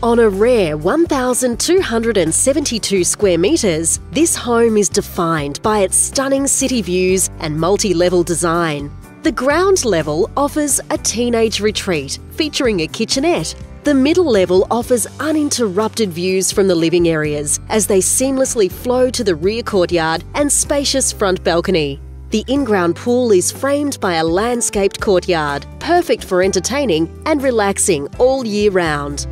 On a rare 1,272 square metres, this home is defined by its stunning city views and multi level design. The ground level offers a teenage retreat featuring a kitchenette. The middle level offers uninterrupted views from the living areas as they seamlessly flow to the rear courtyard and spacious front balcony. The in ground pool is framed by a landscaped courtyard, perfect for entertaining and relaxing all year round.